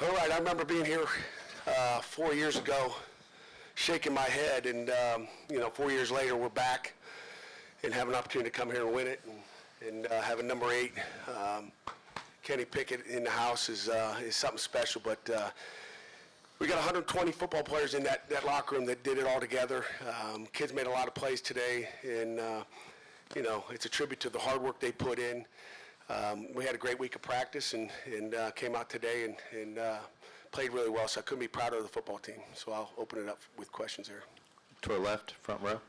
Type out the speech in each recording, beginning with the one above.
All right, I remember being here uh, four years ago, shaking my head, and, um, you know, four years later, we're back and have an opportunity to come here and win it, and- and uh, have a number eight. um, Kenny Pickett in the house is uh, is something special, but uh, we got 120 football players in that that locker room that did it all together. Um, Kids made a lot of plays today, and, uh, you know, it's a tribute to the hard work they put in. Um, We had a great week of practice and, and uh, came out today and, and uh, played really well, so I couldn't be prouder of the football team. So I'll open it up with questions here. To our left, front row.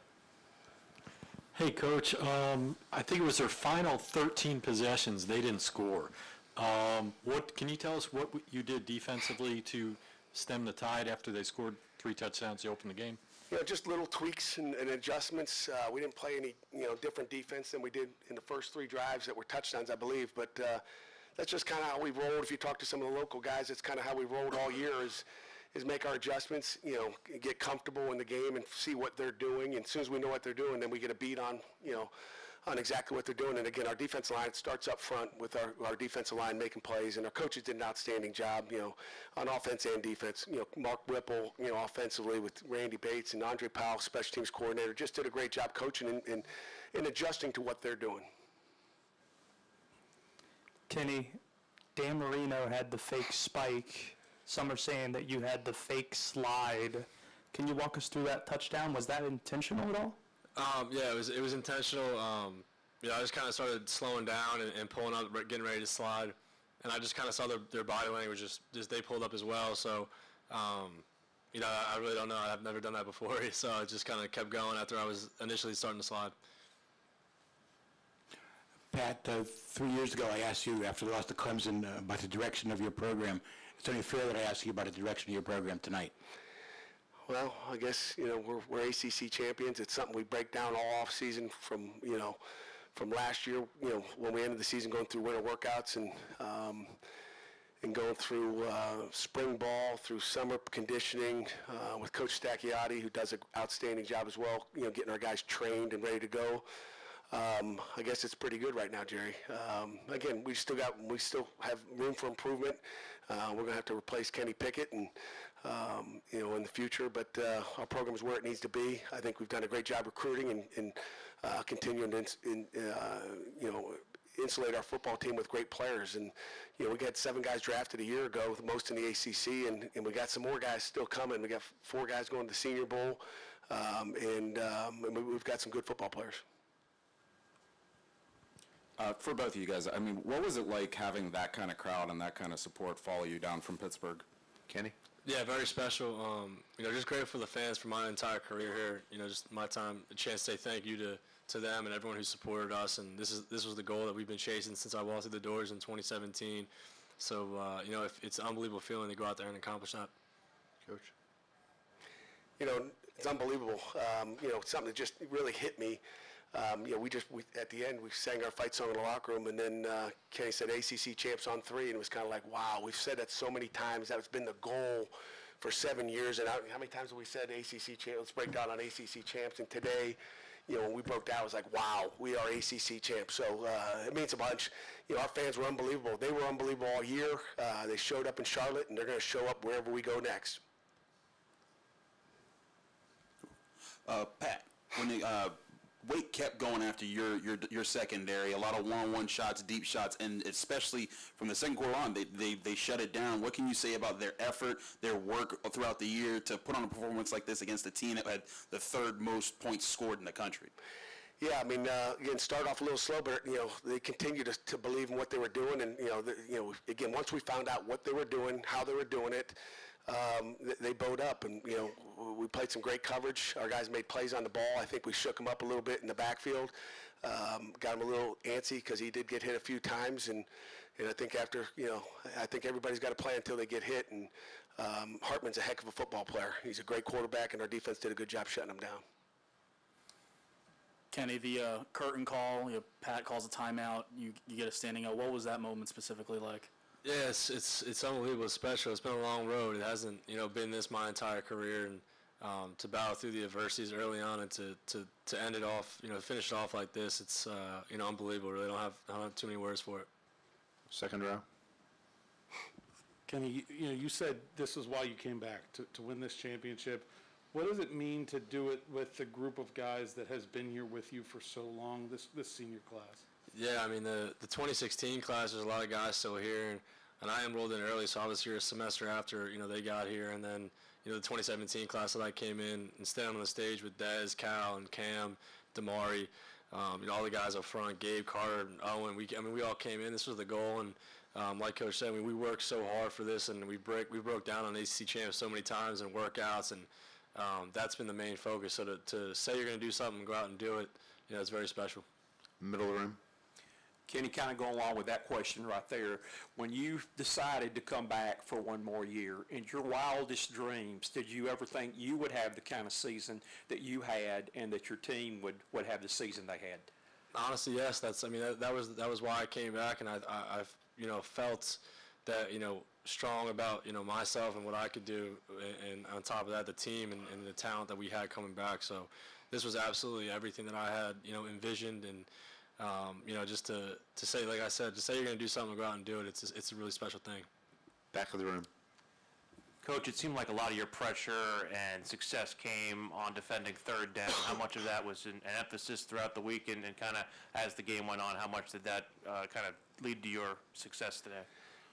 Hey, Coach, um, I think it was their final 13 possessions, they didn't score. Um, What, can you tell us what you did defensively to stem the tide after they scored three touchdowns to open the game? You know, just little tweaks and and adjustments. Uh, We didn't play any, you know, different defense than we did in the first three drives that were touchdowns, I believe. But uh, that's just kind of how we rolled. If you talk to some of the local guys, that's kind of how we rolled all year is, is make our adjustments, you know, get comfortable in the game and see what they're doing. And as soon as we know what they're doing, then we get a beat on, you know, on exactly what they're doing. And again, our defense line starts up front with our, our defensive line making plays, and our coaches did an outstanding job, you know, on offense and defense. You know, Mark Whipple, you know, offensively with Randy Bates and Andre Powell, special teams coordinator, just did a great job coaching and, and, and adjusting to what they're doing. Kenny, Dan Marino had the fake spike. Some are saying that you had the fake slide. Can you walk us through that touchdown? Was that intentional at all? Um, yeah, it was it was intentional. Um, you know, I just kind of started slowing down and, and pulling up, getting ready to slide, and I just kind of saw their, their body language just just they pulled up as well. So, um, you know, I, I really don't know. I've never done that before, so I just kind of kept going after I was initially starting to slide. Pat, uh, three years ago, I asked you, after the loss to Clemson, uh, about the direction of your program. It's only fair that I ask you about the direction of your program tonight. Well, I guess, you know, we're, we're ACC champions. It's something we break down all off-season from, you know, from last year, you know, when we ended the season going through winter workouts and, um, and going through uh, spring ball, through summer conditioning uh, with Coach Stacchiotti, who does an outstanding job as well, you know, getting our guys trained and ready to go. Um, I guess it's pretty good right now, Jerry. Um, again, we still got, we still have room for improvement. Uh, we're going to have to replace Kenny Pickett and, um, you know, in the future, but uh, our program is where it needs to be. I think we've done a great job recruiting and, and uh, continuing to, ins- in, uh, you know, insulate our football team with great players. And, you know, we got seven guys drafted a year ago, the most in the ACC, and, and we got some more guys still coming. We got four guys going to the Senior Bowl, um, and, um, and we- we've got some good football players. Uh, for both of you guys, I mean, what was it like having that kind of crowd and that kind of support follow you down from Pittsburgh? Kenny? Yeah, very special. Um, you know, just grateful for the fans for my entire career here. You know, just my time, a chance to say thank you to, to them and everyone who supported us. And this is this was the goal that we've been chasing since I walked through the doors in 2017. So uh, you know, if, it's an unbelievable feeling to go out there and accomplish that. Coach? you know, it's unbelievable. Um, you know, something that just really hit me. Um, you know, we just, we, at the end, we sang our fight song in the locker room, and then uh, Kenny said ACC champs on three, and it was kind of like, wow, we've said that so many times. That's been the goal for seven years. And how, how many times have we said ACC champs? Let's break down on ACC champs. And today, you know, when we broke down, it was like, wow, we are ACC champs. So uh, it means a bunch. You know, our fans were unbelievable. They were unbelievable all year. Uh, they showed up in Charlotte, and they're going to show up wherever we go next. Uh, Pat, when the uh, Wake kept going after your, your your secondary, a lot of one-on-one shots, deep shots, and especially from the second quarter on, they, they, they shut it down. What can you say about their effort, their work throughout the year to put on a performance like this against a team that had the third most points scored in the country? Yeah, I mean, uh, again, start off a little slow, but you know they continue to, to believe in what they were doing, and you know, the, you know, again, once we found out what they were doing, how they were doing it, um, th- they bowed up, and you know, we played some great coverage. Our guys made plays on the ball. I think we shook them up a little bit in the backfield, um, got him a little antsy because he did get hit a few times, and and I think after you know, I think everybody's got to play until they get hit, and um, Hartman's a heck of a football player. He's a great quarterback, and our defense did a good job shutting him down. Kenny, the uh, curtain call, you know, Pat calls a timeout, you, you get a standing O. What was that moment specifically like? Yeah, it's it's it's unbelievable. It's special. It's been a long road. It hasn't you know been this my entire career, and um, to battle through the adversities early on and to, to, to end it off, you know, finish it off like this, it's uh, you know unbelievable. Really, don't have I don't have too many words for it. Second row? Kenny, you- you know, you said this is why you came back, to, to win this championship. What does it mean to do it with the group of guys that has been here with you for so long, this, this senior class? Yeah, I mean, the, the 2016 class, there's a lot of guys still here, and, and I enrolled in early, so I was here a semester after, you know, they got here, and then, you know, the 2017 class that I came in and standing on the stage with Dez, Cal, and Cam, Damari, um, you know, all the guys up front, Gabe, Carter, and Owen, we, I mean, we all came in, this was the goal, and um, like Coach said, I mean, we worked so hard for this, and we break, we broke down on ACC champs so many times in workouts, and um, that's been the main focus, so to, to say you're going to do something, and go out and do it, you know, it's very special. Middle of the room. Kenny, kind of go along with that question right there, when you decided to come back for one more year, in your wildest dreams, did you ever think you would have the kind of season that you had and that your team would, would have the season they had? Honestly, yes. That's. I mean, that, that was that was why I came back, and I, I, I've you know felt that you know strong about you know myself and what I could do, and, and on top of that, the team and, and the talent that we had coming back. So, this was absolutely everything that I had you know envisioned, and um, you know just to to say, like I said, to say you're going to do something, go out and do it. It's it's a really special thing. Back of the room. Coach, it seemed like a lot of your pressure and success came on defending third down. How much of that was an an emphasis throughout the week and, and kind of as the game went on, how much did that uh, kind of lead to your success today?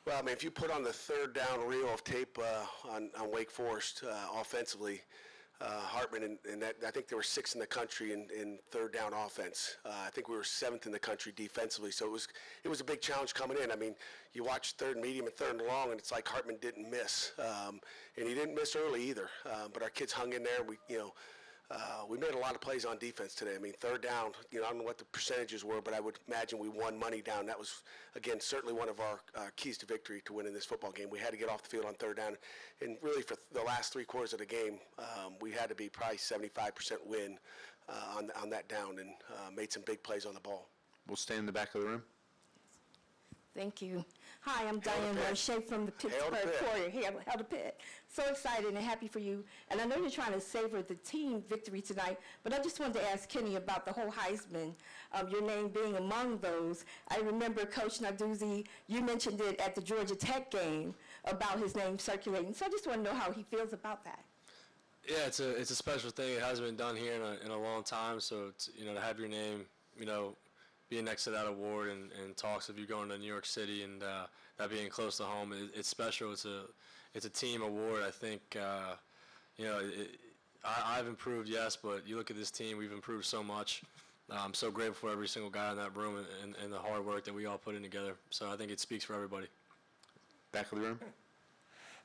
Well, I mean, if you put on the third down reel of tape uh, on, on Wake Forest uh, offensively, uh, Hartman, and, and that, I think there were six in the country in, in third down offense. Uh, I think we were seventh in the country defensively, so it was it was a big challenge coming in. I mean, you watch third and medium and third and long, and it's like Hartman didn't miss, um, and he didn't miss early either. Um, but our kids hung in there. And we, you know. Uh, we made a lot of plays on defense today. I mean, third down, you know, I don't know what the percentages were, but I would imagine we won money down. That was, again, certainly one of our uh, keys to victory to winning this football game. We had to get off the field on third down. And really, for the last three quarters of the game, um, we had to be probably 75% win uh, on, on that down and uh, made some big plays on the ball. We'll stay in the back of the room. Thank you. Hi, I'm Diane. Roche from the Pittsburgh Pitt. Courier. Hail hail to Pitt. So excited and happy for you. And I know you're trying to savor the team victory tonight, but I just wanted to ask Kenny about the whole Heisman, um, your name being among those. I remember Coach Narduzzi, you mentioned it at the Georgia Tech game about his name circulating. So I just want to know how he feels about that. Yeah, it's a it's a special thing. It hasn't been done here in a, in a long time. So it's, you know to have your name, you know, being next to that award and, and talks of you going to New York City and uh, that being close to home, it, it's special. It's a it's a team award. I think uh, you know it, I, I've improved, yes, but you look at this team, we've improved so much. I'm so grateful for every single guy in that room and, and, and the hard work that we all put in together. So I think it speaks for everybody. Back of the room.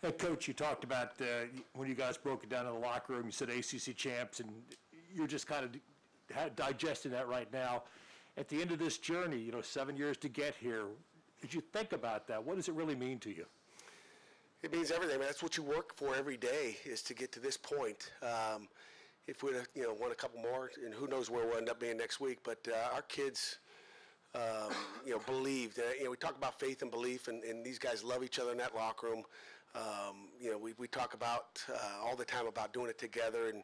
Hey, Coach, you talked about uh, when you guys broke it down in the locker room, you said ACC champs, and you're just kind of digesting that right now. At the end of this journey, you know, seven years to get here, did you think about that? What does it really mean to you? It means everything. I mean, that's what you work for every day is to get to this point. Um, if we'd you know, won a couple more, and who knows where we'll end up being next week, but uh, our kids, um, you know, believed. Uh, you know, we talk about faith and belief, and, and these guys love each other in that locker room. Um, you know, we, we talk about uh, all the time about doing it together, and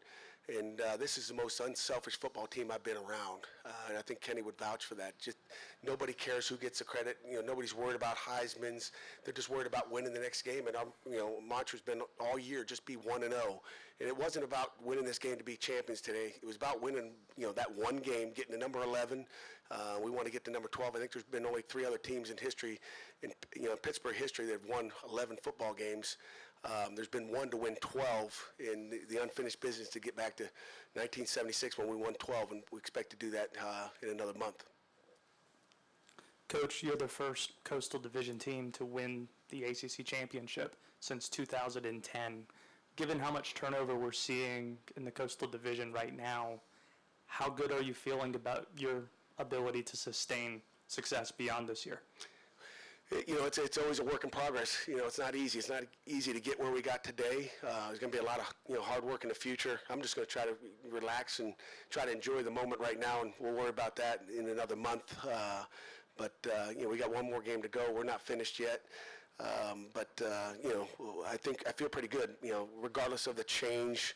and uh, this is the most unselfish football team I've been around. Uh, and I think Kenny would vouch for that. Just nobody cares who gets the credit. You know, nobody's worried about Heisman's. They're just worried about winning the next game. And our, you know, mantra's been all year just be one and zero. And it wasn't about winning this game to be champions today. It was about winning, you know, that one game, getting to number 11. Uh, we want to get to number 12. I think there's been only three other teams in history, in you know, Pittsburgh history, that have won 11 football games. Um, there's been one to win 12 in the, the unfinished business to get back to 1976 when we won 12, and we expect to do that uh, in another month. Coach, you're the first Coastal Division team to win the ACC championship since 2010. Given how much turnover we're seeing in the Coastal Division right now, how good are you feeling about your ability to sustain success beyond this year? You know, it's, it's always a work in progress. You know, it's not easy. It's not easy to get where we got today. Uh, there's going to be a lot of, you know, hard work in the future. I'm just going to try to relax and try to enjoy the moment right now, and we'll worry about that in another month. Uh, but, uh, you know, we got one more game to go. We're not finished yet. Um, but, uh, you know, I think, I feel pretty good, you know, regardless of the change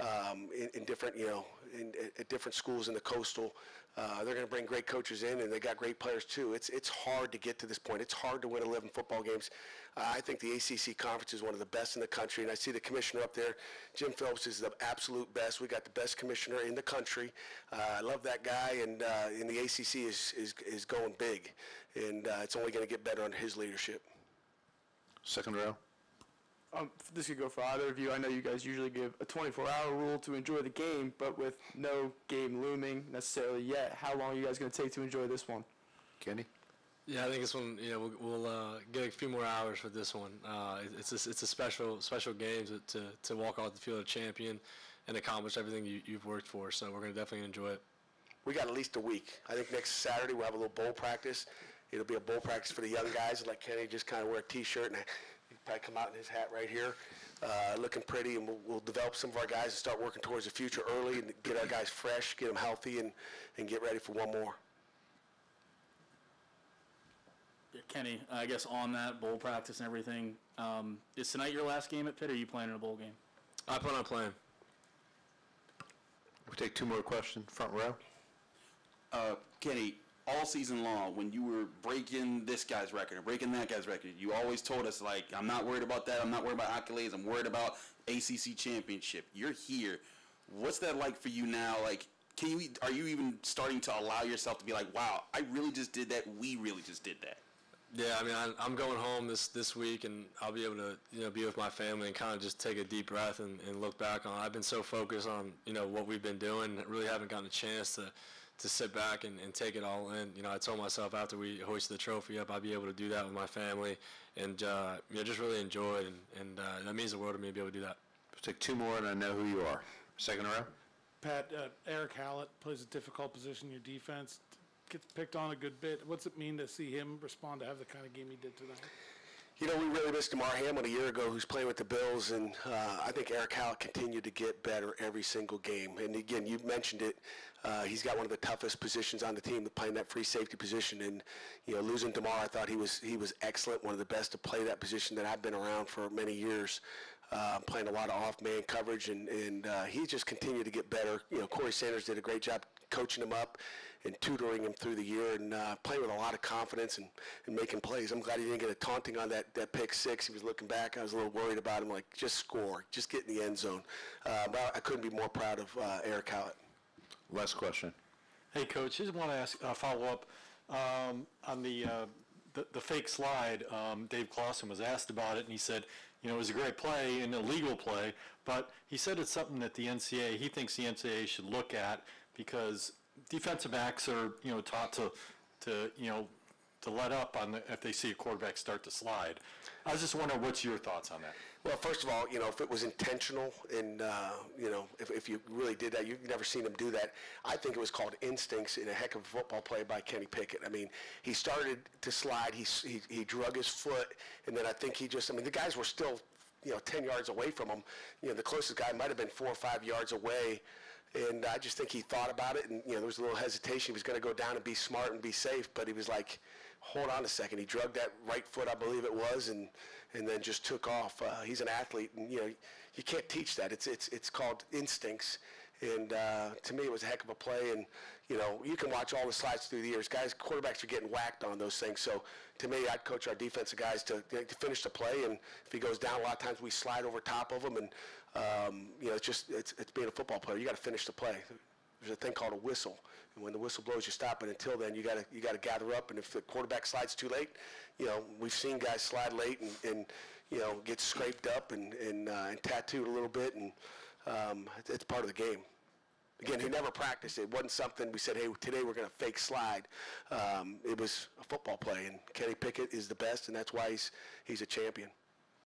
um, in, in different, you know, in, at- different schools in the coastal. Uh, they're going to bring great coaches in, and they got great players too. It's it's hard to get to this point. It's hard to win 11 football games. Uh, I think the ACC conference is one of the best in the country, and I see the commissioner up there. Jim Phillips is the absolute best. We got the best commissioner in the country. Uh, I love that guy, and, uh, and the ACC is, is, is going big, and uh, it's only going to get better under his leadership. Second row. Um, this could go for either of you. I know you guys usually give a 24-hour rule to enjoy the game, but with no game looming necessarily yet, how long are you guys going to take to enjoy this one? Kenny? Yeah, I think this one, you know, we'll, we'll uh, get a few more hours for this one. Uh, it- it's a, it's a special special game to, to, to walk off the field a champion and accomplish everything you, you've worked for. So we're going to definitely enjoy it. We got at least a week. I think next Saturday we'll have a little bowl practice. It'll be a bowl practice for the young guys, and let Kenny just kind of wear a T-shirt and he'll probably come out in his hat right here, uh, looking pretty, and we'll, we'll develop some of our guys and start working towards the future early and get our guys fresh, get them healthy, and, and get ready for one more. Yeah, Kenny, I guess on that bowl practice and everything, um, is tonight your last game at Pitt, or are you playing in a bowl game? I plan on playing. We take two more questions, front row. Uh, Kenny, all season long, when you were breaking this guy's record or breaking that guy's record, you always told us like, "I'm not worried about that. I'm not worried about accolades. I'm worried about ACC championship." You're here. What's that like for you now? Like, can you? Are you even starting to allow yourself to be like, "Wow, I really just did that. We really just did that." Yeah, I mean, I, I'm going home this, this week, and I'll be able to, you know, be with my family and kind of just take a deep breath and, and look back on. I've been so focused on, you know, what we've been doing, that really haven't gotten a chance to, to sit back and, and take it all in. You know, I told myself after we hoisted the trophy up, I'd be able to do that with my family, and uh, you know, just really enjoy it, and, and uh, that means the world to me to be able to do that. We'll take two more, and I know who you are. Second row. Pat, uh, Erick Hallett plays a difficult position in your defense, gets picked on a good bit. What's it mean to see him respond to have the kind of game he did tonight? You know, we really missed Damar Hamlin a year ago, who's playing with the Bills, and uh, I think Erick Hallett continued to get better every single game. And again, you mentioned it. Uh, he's got one of the toughest positions on the team, playing that free safety position. And you know, losing Damar, I thought he was he was excellent, one of the best to play that position that I've been around for many years. Uh, playing a lot of off-man coverage, and and uh, he just continued to get better. You know, Corey Sanders did a great job coaching him up and tutoring him through the year and uh, playing with a lot of confidence and, and making plays. I'm glad he didn't get a taunting on that, that pick six. He was looking back. I was a little worried about him, like, just score, just get in the end zone. Uh, but I couldn't be more proud of uh, Erick Hallett. Last question. Hey, Coach, just want to ask, uh, follow up, um, on the, uh, the, the fake slide, um, Dave Clawson was asked about it, and he said, you know, it was a great play, an illegal play, but he said it's something that the NCAA, he thinks the NCAA should look at, because defensive backs are, you know, taught to, to, you know, to let up on the, if they see a quarterback start to slide. I was just wondering, what's your thoughts on that? Well, first of all, you know, if it was intentional and, uh, you know, if, if you really did that, you've never seen him do that. I think it was called instincts in a heck of a football play by Kenny Pickett. I mean, he started to slide, he, he, he drug his foot, and then I think he just, I mean, the guys were still, you know, 10 yards away from him. You know, the closest guy might have been four or five yards away. And I just think he thought about it, and, you know, there was a little hesitation. He was going to go down and be smart and be safe, but he was like, hold on a second. He drugged that right foot, I believe it was, and, and then just took off. Uh, he's an athlete, and, you know, you can't teach that. It's, it's, it's called instincts. And uh, to me, it was a heck of a play. And, you know, you can watch all the slides through the years. Guys, quarterbacks are getting whacked on those things. So to me, I'd coach our defensive guys to, to finish the play. And if he goes down, a lot of times we slide over top of him. And, um, you know, it's just, it's, it's being a football player. You got to finish the play. There's a thing called a whistle. And when the whistle blows, you stop. And until then, you got to you got to gather up. And if the quarterback slides too late, you know we've seen guys slide late and, and you know get scraped up and and, uh, and tattooed a little bit, and um, it's, it's part of the game. Again, he never practiced. It wasn't something we said, hey, today we're going to fake slide. Um, it was a football play, and Kenny Pickett is the best, and that's why he's he's a champion.